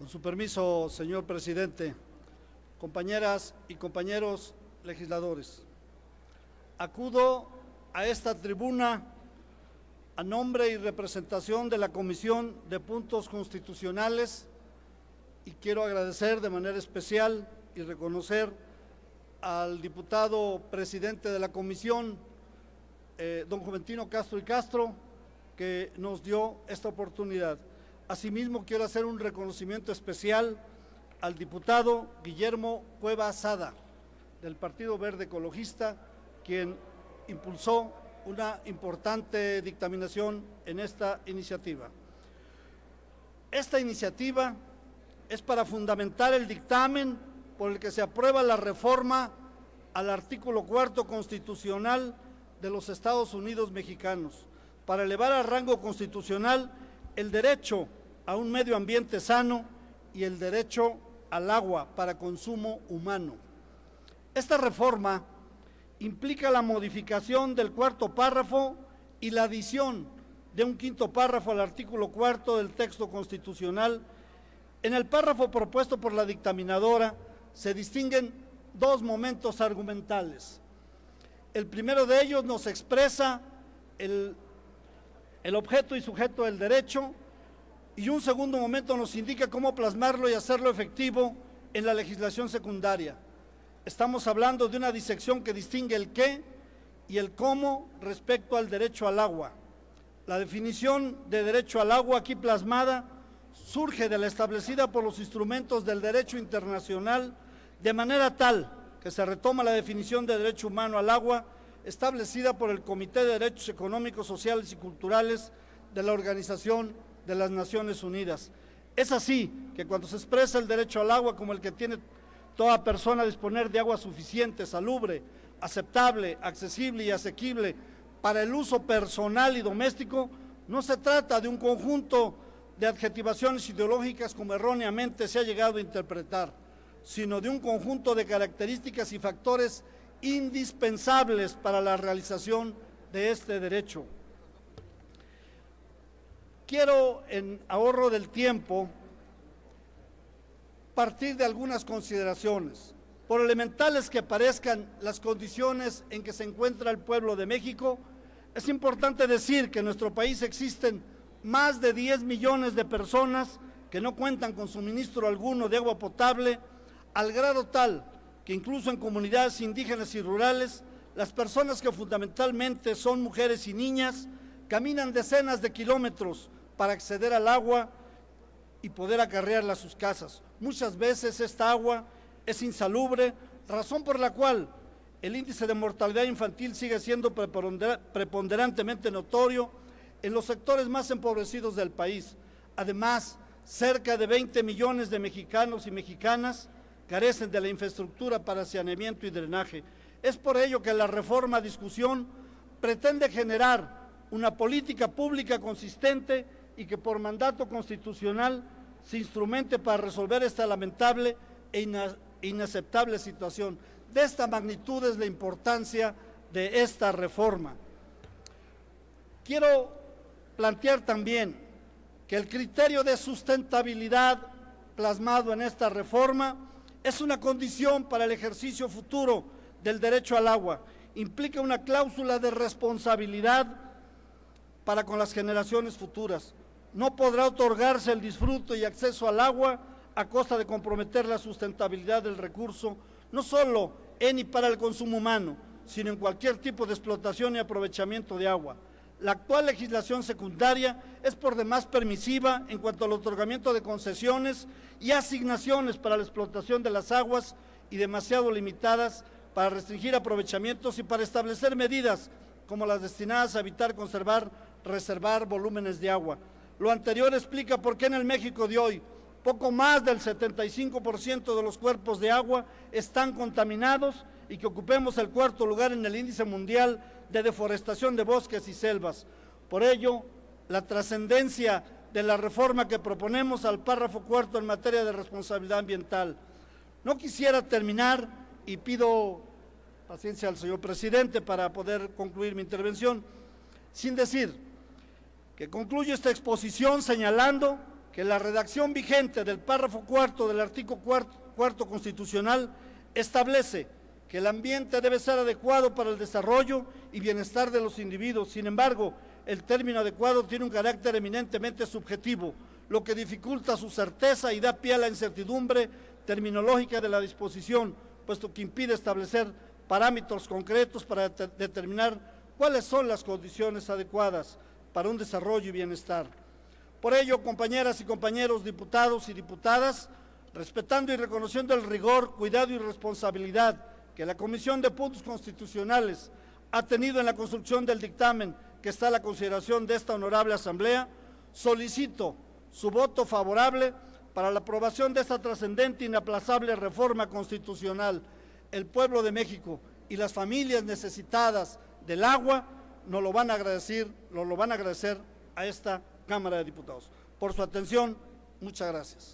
Con su permiso, señor presidente, compañeras y compañeros legisladores, acudo a esta tribuna a nombre y representación de la Comisión de Puntos Constitucionales y quiero agradecer de manera especial y reconocer al diputado presidente de la comisión, eh, don Juventino Castro y Castro, que nos dio esta oportunidad. Asimismo, quiero hacer un reconocimiento especial al diputado Guillermo Cueva Asada, del Partido Verde Ecologista, quien impulsó una importante dictaminación en esta iniciativa. Esta iniciativa es para fundamentar el dictamen por el que se aprueba la reforma al artículo cuarto constitucional de los Estados Unidos mexicanos, para elevar al rango constitucional el derecho a un medio ambiente sano y el derecho al agua para consumo humano. Esta reforma implica la modificación del cuarto párrafo y la adición de un quinto párrafo al artículo cuarto del texto constitucional. En el párrafo propuesto por la dictaminadora se distinguen dos momentos argumentales. El primero de ellos nos expresa el, el objeto y sujeto del derecho y un segundo momento nos indica cómo plasmarlo y hacerlo efectivo en la legislación secundaria. Estamos hablando de una disección que distingue el qué y el cómo respecto al derecho al agua. La definición de derecho al agua aquí plasmada surge de la establecida por los instrumentos del derecho internacional de manera tal que se retoma la definición de derecho humano al agua establecida por el Comité de Derechos Económicos, Sociales y Culturales de la Organización de las Naciones Unidas. Es así que cuando se expresa el derecho al agua como el que tiene toda persona a disponer de agua suficiente, salubre, aceptable, accesible y asequible para el uso personal y doméstico, no se trata de un conjunto de adjetivaciones ideológicas como erróneamente se ha llegado a interpretar, sino de un conjunto de características y factores indispensables para la realización de este derecho. Quiero, en ahorro del tiempo, partir de algunas consideraciones. Por elementales que parezcan las condiciones en que se encuentra el pueblo de México, es importante decir que en nuestro país existen más de 10 millones de personas que no cuentan con suministro alguno de agua potable, al grado tal que incluso en comunidades indígenas y rurales, las personas que fundamentalmente son mujeres y niñas caminan decenas de kilómetros para acceder al agua y poder acarrearla a sus casas. Muchas veces esta agua es insalubre, razón por la cual el índice de mortalidad infantil sigue siendo preponderantemente notorio en los sectores más empobrecidos del país. Además, cerca de 20 millones de mexicanos y mexicanas carecen de la infraestructura para saneamiento y drenaje. Es por ello que la reforma discusión pretende generar una política pública consistente y que por mandato constitucional se instrumente para resolver esta lamentable e inaceptable situación. De esta magnitud es la importancia de esta reforma. Quiero plantear también que el criterio de sustentabilidad plasmado en esta reforma es una condición para el ejercicio futuro del derecho al agua. Implica una cláusula de responsabilidad para con las generaciones futuras no podrá otorgarse el disfrute y acceso al agua a costa de comprometer la sustentabilidad del recurso, no solo en y para el consumo humano, sino en cualquier tipo de explotación y aprovechamiento de agua. La actual legislación secundaria es por demás permisiva en cuanto al otorgamiento de concesiones y asignaciones para la explotación de las aguas y demasiado limitadas para restringir aprovechamientos y para establecer medidas como las destinadas a evitar, conservar, reservar volúmenes de agua. Lo anterior explica por qué en el México de hoy poco más del 75% de los cuerpos de agua están contaminados y que ocupemos el cuarto lugar en el índice mundial de deforestación de bosques y selvas. Por ello, la trascendencia de la reforma que proponemos al párrafo cuarto en materia de responsabilidad ambiental. No quisiera terminar y pido paciencia al señor presidente para poder concluir mi intervención sin decir que concluye esta exposición señalando que la redacción vigente del párrafo cuarto del artículo cuarto, cuarto constitucional establece que el ambiente debe ser adecuado para el desarrollo y bienestar de los individuos. Sin embargo, el término adecuado tiene un carácter eminentemente subjetivo, lo que dificulta su certeza y da pie a la incertidumbre terminológica de la disposición, puesto que impide establecer parámetros concretos para determinar cuáles son las condiciones adecuadas para un desarrollo y bienestar. Por ello, compañeras y compañeros diputados y diputadas, respetando y reconociendo el rigor, cuidado y responsabilidad que la Comisión de Puntos Constitucionales ha tenido en la construcción del dictamen que está a la consideración de esta honorable Asamblea, solicito su voto favorable para la aprobación de esta trascendente e inaplazable reforma constitucional. El pueblo de México y las familias necesitadas del agua nos lo van a agradecer, nos lo van a agradecer a esta Cámara de Diputados. Por su atención, muchas gracias.